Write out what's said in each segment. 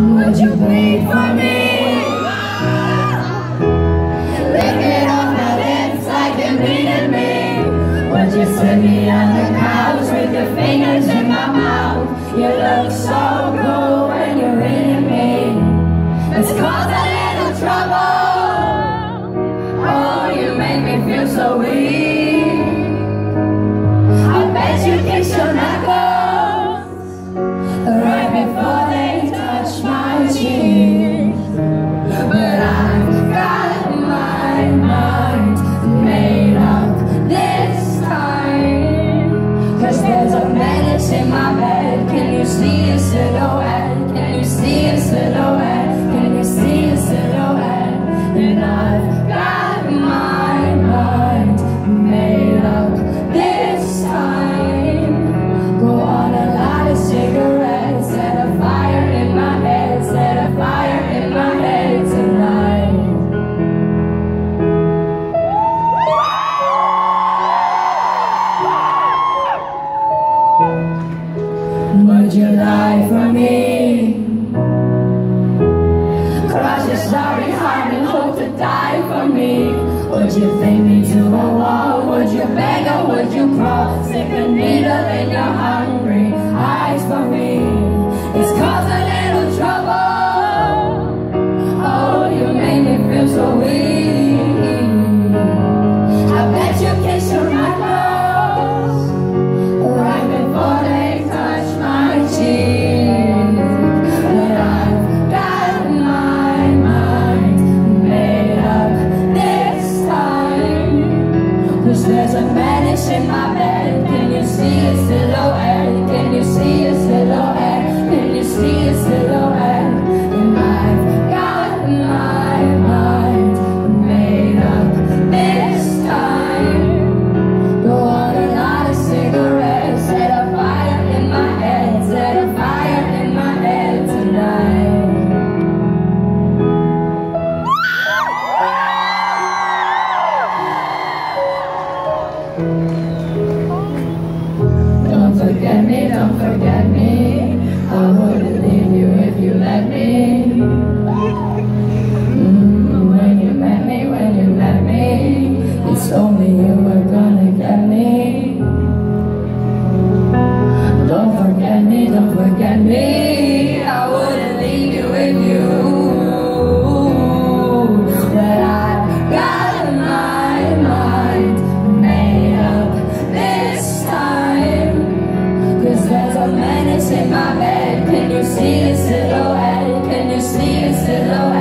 Would you bleed for me? It my lips me. Would you me the couch with your fingers in my mouth? You look so cool when you're me. Cause a little trouble. Oh, you make me feel so weak. Your sorry heart and hope to die for me. Would you take me to a wall? Would you beg or would you crawl? Stick a needle in your hungry Cause there's a menace in my bed. Can you see a silhouette? Can you see a silhouette? I wouldn't leave you if you let me. Mm, when you met me, when you met me, told me you see a silhouette? Can you see a silhouette?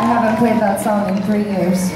I haven't played that song in three years.